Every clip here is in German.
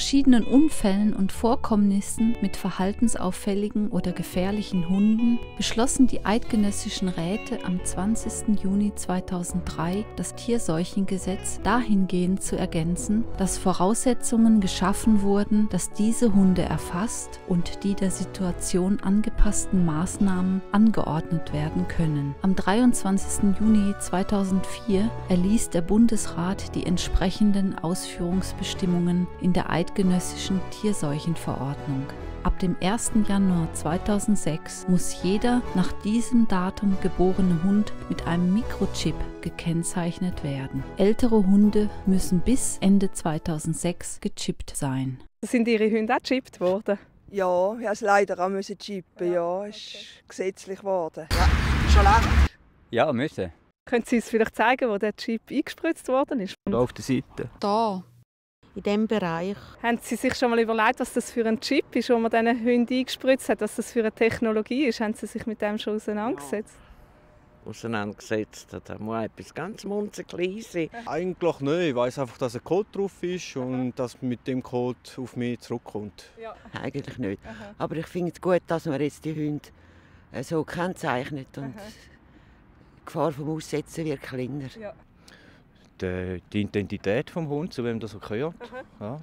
verschiedenen Unfällen und Vorkommnissen mit verhaltensauffälligen oder gefährlichen Hunden beschlossen die eidgenössischen Räte am 20. Juni 2003 das Tierseuchengesetz dahingehend zu ergänzen, dass Voraussetzungen geschaffen wurden, dass diese Hunde erfasst und die der Situation angepassten Maßnahmen angeordnet werden können. Am 23. Juni 2004 erließ der Bundesrat die entsprechenden Ausführungsbestimmungen in der eidgenössischen Tierseuchenverordnung. Ab dem 1. Januar 2006 muss jeder nach diesem Datum geborene Hund mit einem Mikrochip gekennzeichnet werden. Ältere Hunde müssen bis Ende 2006 gechippt sein. Sind Ihre Hunde auch gechippt worden? Ja, ich musste leider auch müssen chippen. Ja, ist gesetzlich geworden. Ja, schon lange. Ja, müssen. Können Sie uns vielleicht zeigen, wo der Chip eingespritzt worden ist? Da auf der Seite. Da, in diesem Bereich. Haben Sie sich schon mal überlegt, was das für ein Chip ist, den man diesen Hunden eingespritzt hat, was das für eine Technologie ist? Haben Sie sich mit dem schon auseinandergesetzt? Ja. Auseinandergesetzt. Da muss etwas ganz munzerklein sein. Eigentlich nicht. Ich weiss einfach, dass ein Code drauf ist und dass mit dem Code auf mich zurückkommt. Ja. Eigentlich nicht. Aha. Aber ich finde es gut, dass man jetzt die Hunde so kennzeichnet und Aha. die Gefahr vom Aussetzen wird kleiner. Ja. Die, die, Identität des Hundes, zu wem das gehört. Ja.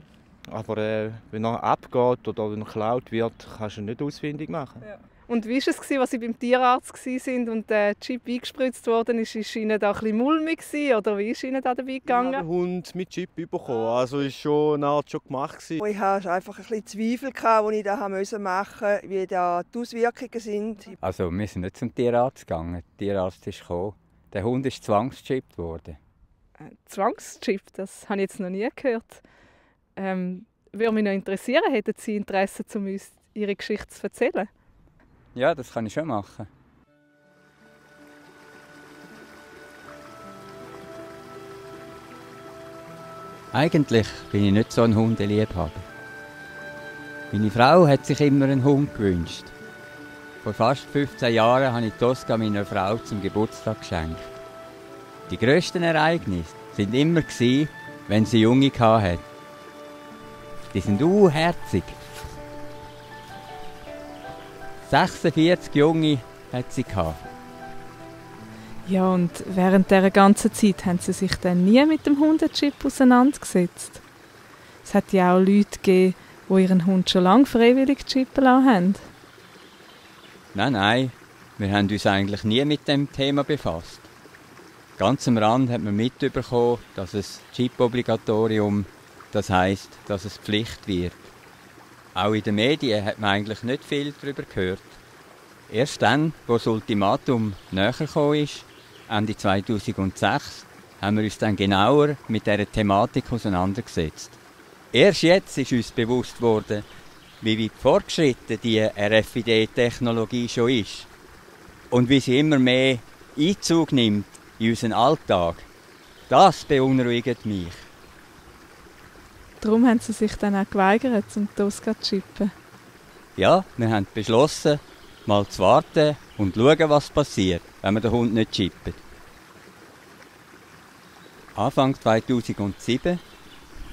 Aber äh, wenn er abgeht oder wenn er geklaut wird, kannst du ihn nicht ausfindig machen. Ja. Und wie war es, als Sie beim Tierarzt waren und der Chip eingespritzt worden ist? War Ihnen da ein bisschen mulmig oder wie ist Ihnen da dabei gegangen? Ja, der Hund mit Chip bekommen, also ist schon eine Art schon gemacht. Gewesen. Ich hatte einfach ein bisschen Zweifel, die ich da machen musste, wie da die Auswirkungen sind. Also wir sind nicht zum Tierarzt gegangen, der Tierarzt ist gekommen. Der Hund ist zwangsgechippt worden. Äh, Zwangschip, das habe ich jetzt noch nie gehört. Ähm, würde mich noch interessieren, hätten Sie Interesse, um uns Ihre Geschichte zu erzählen? Ja, das kann ich schon machen. Eigentlich bin ich nicht so ein Hundeliebhaber. Meine Frau hat sich immer einen Hund gewünscht. Vor fast 15 Jahren habe ich Tosca meiner Frau zum Geburtstag geschenkt. Die grössten Ereignisse sind immer gewesen, wenn sie Junge hatte. Die sind unherzig. 46 Junge hat sie gehabt. Ja, und während dieser ganzen Zeit haben sie sich dann nie mit dem Hundechip auseinandergesetzt. Es hat ja auch Leute gegeben, die ihren Hund schon lange freiwillig chippen lassen haben. Nein, nein, wir haben uns eigentlich nie mit dem Thema befasst. Ganz am Rand hat man mitbekommen, dass es Chip-Obligatorium, das heißt, dass es Pflicht wird. Auch in den Medien hat man eigentlich nicht viel darüber gehört. Erst dann, wo das Ultimatum näher gekommen ist, Ende 2006, haben wir uns dann genauer mit dieser Thematik auseinandergesetzt. Erst jetzt ist uns bewusst worden, wie weit fortgeschritten die RFID-Technologie schon ist und wie sie immer mehr Einzug nimmt in unseren Alltag. Das beunruhigt mich. Darum haben sie sich dann auch geweigert, zum Tosca zu chippen. Ja, wir haben beschlossen, mal zu warten und schauen, was passiert, wenn man den Hund nicht chippt. Anfang 2007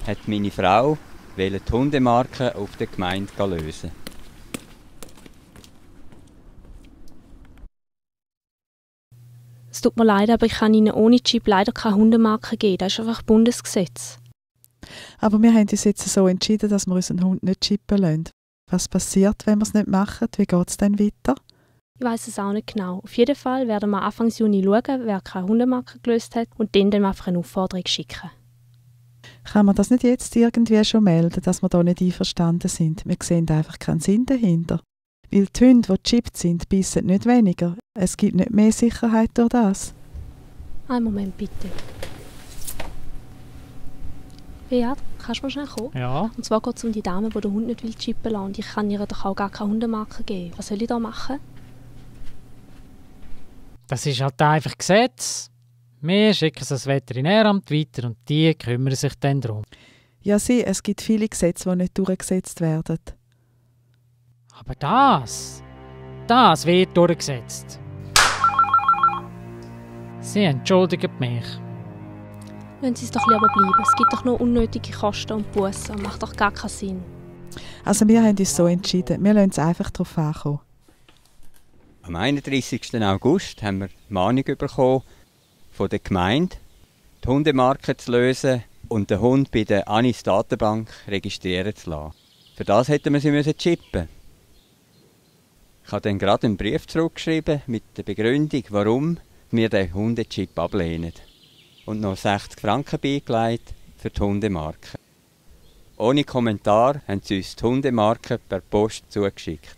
hat meine Frau die Hundemarke auf der Gemeinde lösen. Tut mir leid, aber ich kann Ihnen ohne Chip leider keine Hundemarke geben. Das ist einfach Bundesgesetz. Aber wir haben uns jetzt so entschieden, dass wir unseren Hund nicht chippen lassen. Was passiert, wenn wir es nicht machen? Wie geht es dann weiter? Ich weiß es auch nicht genau. Auf jeden Fall werden wir Anfang Juni schauen, wer keine Hundemarke gelöst hat und dann, dann einfach eine Aufforderung schicken. Kann man das nicht jetzt irgendwie schon melden, dass wir da nicht einverstanden sind? Wir sehen einfach keinen Sinn dahinter. Weil die Hunde, die gechippt sind, bissen nicht weniger. Es gibt nicht mehr Sicherheit durch das. Einen Moment bitte. Ja, kannst du mal schnell kommen? Ja. Und zwar geht es um die Dame, die den Hund nicht will chippen lassen. Und ich kann ihr doch auch gar keine Hundemarke geben. Was soll ich da machen? Das ist halt einfach Gesetz. Wir schicken es ans Veterinäramt weiter und die kümmern sich dann darum. Ja, sieh, es gibt viele Gesetze, die nicht durchgesetzt werden. Aber das, das wird durchgesetzt. Sie entschuldigen mich. Wenn sie es doch lieber bleiben. Es gibt doch nur unnötige Kosten und Bussen. Macht doch gar keinen Sinn. Also wir haben uns so entschieden. Wir lassen es einfach darauf ankommen. Am 31. August haben wir die Mahnung bekommen von der Gemeinde, die Hundemarke zu lösen und den Hund bei der Anis Datenbank registrieren zu lassen. Für das hätten wir sie müssen chippen. Ich habe dann gerade einen Brief zurückgeschrieben mit der Begründung, warum wir den Hundechip ablehnen. Und noch 60 Franken beigelegt für die Hundemarke. Ohne Kommentar haben sie uns die Hundemarke per Post zugeschickt.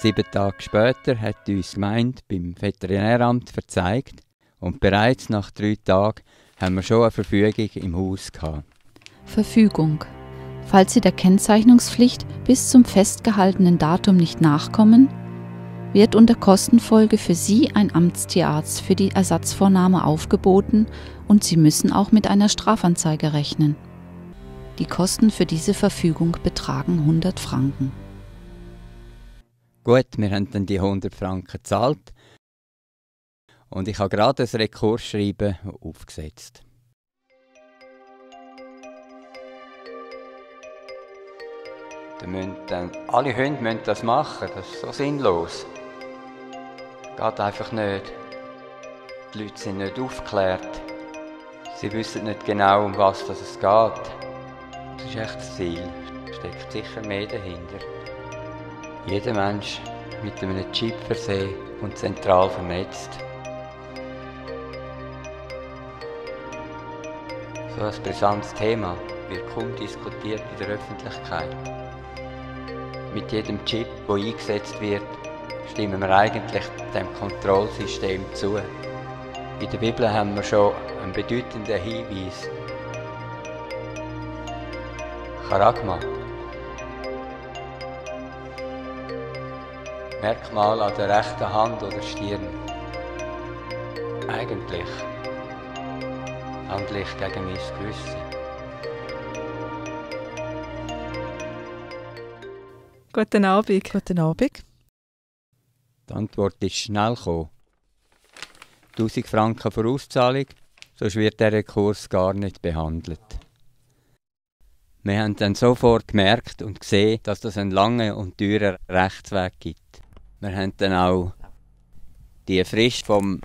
Sieben Tage später hat uns die Gemeinde beim Veterinäramt verzeigt und bereits nach drei Tagen haben wir schon eine Verfügung im Haus gehabt. Verfügung. Falls Sie der Kennzeichnungspflicht bis zum festgehaltenen Datum nicht nachkommen, wird unter Kostenfolge für Sie ein Amtstierarzt für die Ersatzvornahme aufgeboten und Sie müssen auch mit einer Strafanzeige rechnen. Die Kosten für diese Verfügung betragen 100 Franken. Gut, wir haben dann die 100 Franken gezahlt und ich habe gerade ein Rekursschreiben aufgesetzt. Dann alle Hunde müssen das machen, das ist so sinnlos. Geht einfach nicht. Die Leute sind nicht aufgeklärt. Sie wissen nicht genau, um was es geht. Das ist echt das Ziel. Steckt sicher mehr dahinter. Jeder Mensch mit einem Chip versehen und zentral vernetzt. So ein brisantes Thema wird kaum diskutiert in der Öffentlichkeit. Mit jedem Chip, der eingesetzt wird, stimmen wir eigentlich dem Kontrollsystem zu. In der Bibel haben wir schon einen bedeutenden Hinweis. Charagma. Merkmal an der rechten Hand oder Stirn. Eigentlich ich gegen mein Gewissen. Guten Abend. Guten Abend. Die Antwort ist schnell gekommen. 1000 Franken Vorauszahlung, sonst wird der Kurs gar nicht behandelt. Wir haben dann sofort gemerkt und gesehen, dass das einen langen und teuren Rechtsweg gibt. Wir haben dann auch die Frist vom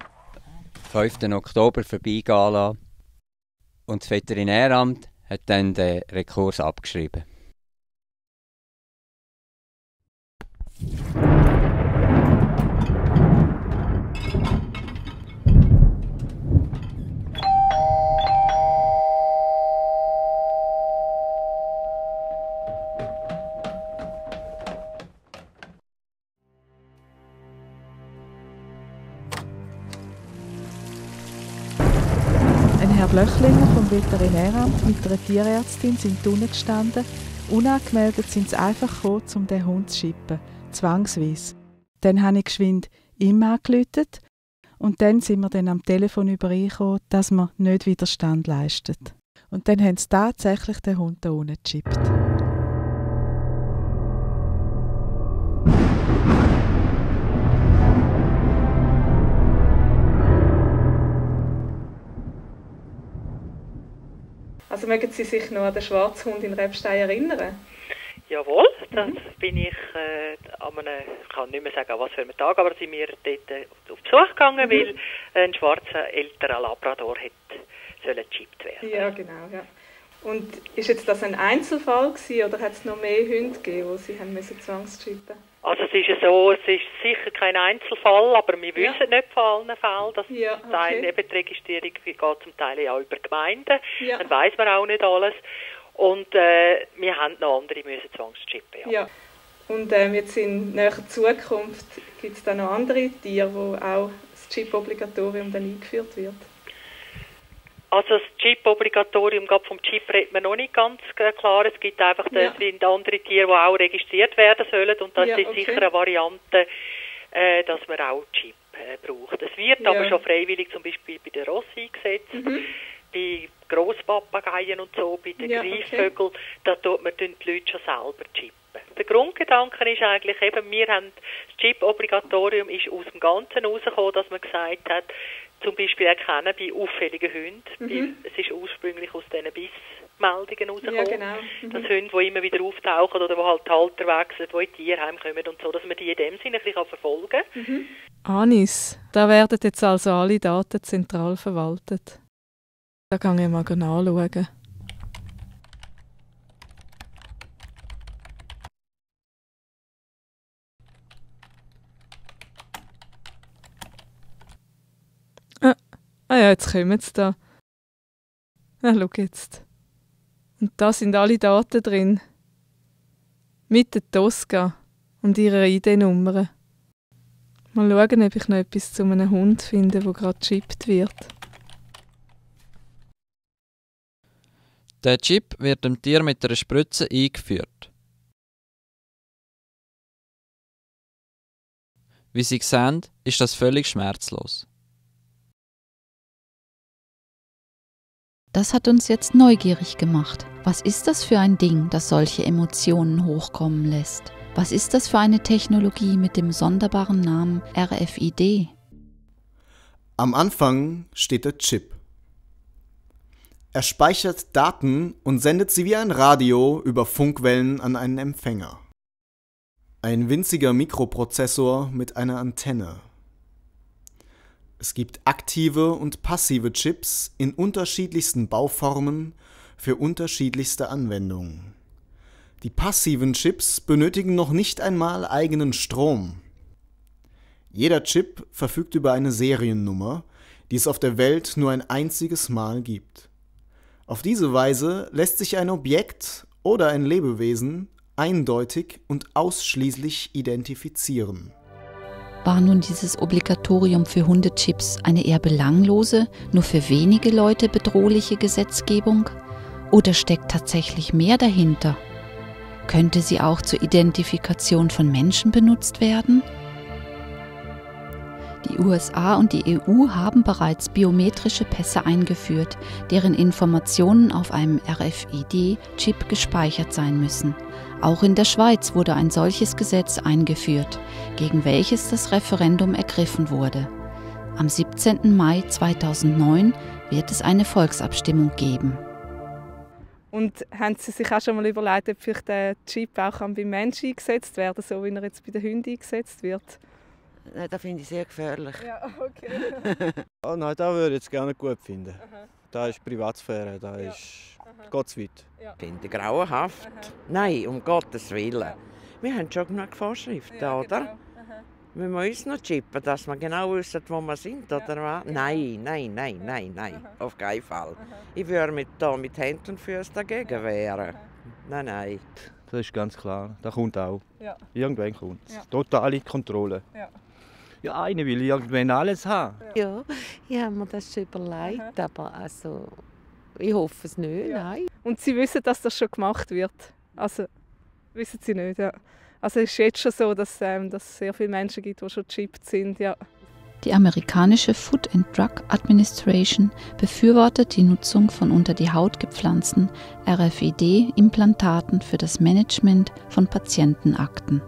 5. Oktober vorbeigehen lassen. Und das Veterinäramt hat dann den Rekurs abgeschrieben. Herr Blöchlinger vom Veterinäramt mit einer Tierärztin sind unten gestanden. Unangemeldet sind sie einfach gekommen, um den Hund zu schippen. Zwangsweise. Dann habe ich geschwind ihm angelötet und dann sind wir dann am Telefon übereingekommen, dass man nicht Widerstand leistet. Und dann haben sie tatsächlich den Hund da unten gechippt. Also mögen Sie sich noch an den Schwarzhund in Rebstein erinnern? Jawohl, das mhm. bin ich äh, an einem, ich kann nicht mehr sagen, an was für einem Tag, aber sind wir dort äh, auf Besuch gegangen, mhm. weil ein schwarzer älterer Labrador hätte sollen gechippt werden. Ja, genau, ja. Und ist jetzt das ein Einzelfall gewesen, oder hat es noch mehr Hunde gegeben, die Sie haben müssen zwangschippen? Also es ist so, es ist sicher kein Einzelfall, aber wir ja. wissen nicht von allen Fällen, dass ja, okay. Teil eben die Registrierung geht zum Teil ja auch über Gemeinden, ja. dann weiß man auch nicht alles. Und äh, wir haben noch andere müssen zwangschippen. Ja. ja. Und ähm, jetzt in näherer Zukunft gibt es da noch andere Tiere, wo auch das Chip-Obligatorium dann eingeführt wird? Also das Chip-Obligatorium, vom Chip redet man noch nicht ganz klar. Es gibt einfach ja. sind andere Tiere, die auch registriert werden sollen und das ja, ist okay. sicher eine Variante, äh, dass man auch Chip äh, braucht. Es wird ja. aber schon freiwillig zum Beispiel bei den Ross eingesetzt, mhm. bei Grosspapagayen und so, bei den ja, Greifvögeln, okay. da tut man die Leute schon selber chippen. der Grundgedanke ist eigentlich eben, wir haben, das Chip-Obligatorium ist aus dem Ganzen herausgekommen, dass man gesagt hat, zum Beispiel erkennen bei auffälligen Hunden, mhm. es ist ursprünglich aus diesen Bissmeldungen herausgekommen, ja, genau. mhm. dass Hunde, die immer wieder auftauchen oder die halt die Halter wechseln, die in Tierheim kommen und so, dass man die in dem Sinne ein bisschen verfolgen kann. Mhm. Anis, da werden jetzt also alle Daten zentral verwaltet. Da kann ich mal nachschauen. Ja, jetzt kommen sie da. Ah, schau jetzt. Und da sind alle Daten drin. Mit der Tosca und ihrer ID-Nummer. Mal schauen, ob ich noch etwas zu einem Hund finde, der gerade gechippt wird. Der Chip wird dem Tier mit einer Spritze eingeführt. Wie Sie sehen, ist das völlig schmerzlos. Das hat uns jetzt neugierig gemacht. Was ist das für ein Ding, das solche Emotionen hochkommen lässt? Was ist das für eine Technologie mit dem sonderbaren Namen RFID? Am Anfang steht der Chip. Er speichert Daten und sendet sie wie ein Radio über Funkwellen an einen Empfänger. Ein winziger Mikroprozessor mit einer Antenne. Es gibt aktive und passive Chips in unterschiedlichsten Bauformen für unterschiedlichste Anwendungen. Die passiven Chips benötigen noch nicht einmal eigenen Strom. Jeder Chip verfügt über eine Seriennummer, die es auf der Welt nur ein einziges Mal gibt. Auf diese Weise lässt sich ein Objekt oder ein Lebewesen eindeutig und ausschließlich identifizieren. War nun dieses Obligatorium für Hundechips eine eher belanglose, nur für wenige Leute bedrohliche Gesetzgebung? Oder steckt tatsächlich mehr dahinter? Könnte sie auch zur Identifikation von Menschen benutzt werden? Die USA und die EU haben bereits biometrische Pässe eingeführt, deren Informationen auf einem RFID-Chip gespeichert sein müssen. Auch in der Schweiz wurde ein solches Gesetz eingeführt, gegen welches das Referendum ergriffen wurde. Am 17. Mai 2009 wird es eine Volksabstimmung geben. Und haben Sie sich auch schon mal überlegt, ob vielleicht der Chip auch beim Menschen eingesetzt werden so wie er jetzt bei den Hunden eingesetzt wird? Nein, das finde ich sehr gefährlich. Ja, okay. oh nein, das würde ich jetzt gerne gut finden. Aha. Da ist Privatsphäre, da ja. ist geht zu weit. Ja. Ich finde grauenhaft. Aha. Nein, um Gottes Willen. Ja. Wir haben schon genug Vorschriften, ja, oder? Genau. Wir müssen uns noch chippen, dass wir genau wissen, wo wir sind, oder was? Genau. Nein, nein, nein, nein, nein, auf keinen Fall. Ich würde mit, da mit Händen und Füßen dagegen wehren. Nein, nein. Das ist ganz klar. Das kommt auch. Ja. Irgendwann kommt es. Ja. Totale Kontrolle. Ja. ja, eine will irgendwann alles haben. Ja, ich habe mir das schon überlegt, aber also, ich hoffe es nicht, ja. nein. Und Sie wissen, dass das schon gemacht wird? Also, wissen Sie nicht, ja. Also es ist jetzt schon so, dass, ähm, dass es sehr viele Menschen gibt, die schon gechippt sind, ja. Die amerikanische Food and Drug Administration befürwortet die Nutzung von unter die Haut gepflanzten RFID-Implantaten für das Management von Patientenakten.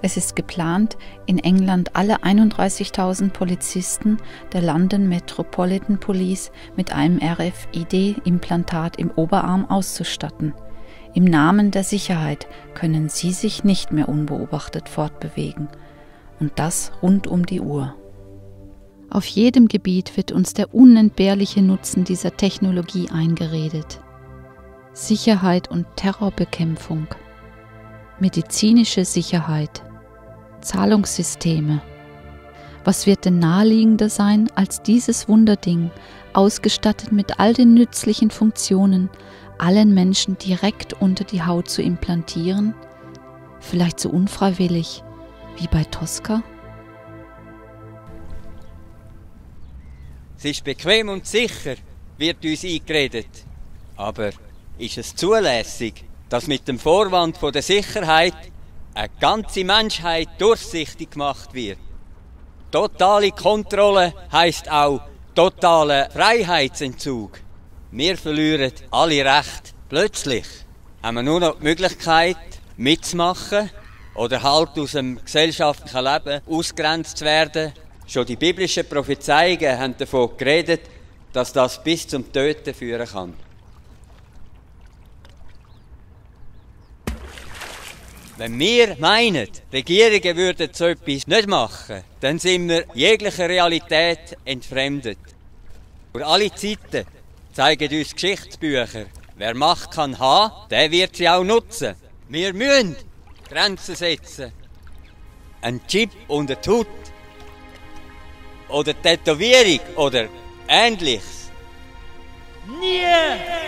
Es ist geplant, in England alle 31.000 Polizisten der London Metropolitan Police mit einem RFID-Implantat im Oberarm auszustatten. Im Namen der Sicherheit können sie sich nicht mehr unbeobachtet fortbewegen. Und das rund um die Uhr. Auf jedem Gebiet wird uns der unentbehrliche Nutzen dieser Technologie eingeredet. Sicherheit und Terrorbekämpfung, medizinische Sicherheit, Zahlungssysteme. Was wird denn naheliegender sein, als dieses Wunderding, ausgestattet mit all den nützlichen Funktionen, allen Menschen direkt unter die Haut zu implantieren? Vielleicht so unfreiwillig wie bei Tosca? Es ist bequem und sicher, wird uns eingeredet. Aber ist es zulässig, dass mit dem Vorwand von der Sicherheit eine ganze Menschheit durchsichtig gemacht wird? Totale Kontrolle heißt auch totaler Freiheitsentzug. Wir verlieren alle Recht. Plötzlich haben wir nur noch die Möglichkeit, mitzumachen oder halt aus dem gesellschaftlichen Leben ausgrenzt zu werden. Schon die biblischen Prophezeiungen haben davon geredet, dass das bis zum Töten führen kann. Wenn wir meinen, Regierungen würden so etwas nicht machen, dann sind wir jeglicher Realität entfremdet. Für alle Zeiten zeigen uns Geschichtsbücher, wer Macht kann haben, der wird sie auch nutzen. Wir müssen Grenzen setzen. Ein Chip und ein Hut oder Tätowierung oder ähnliches. Nie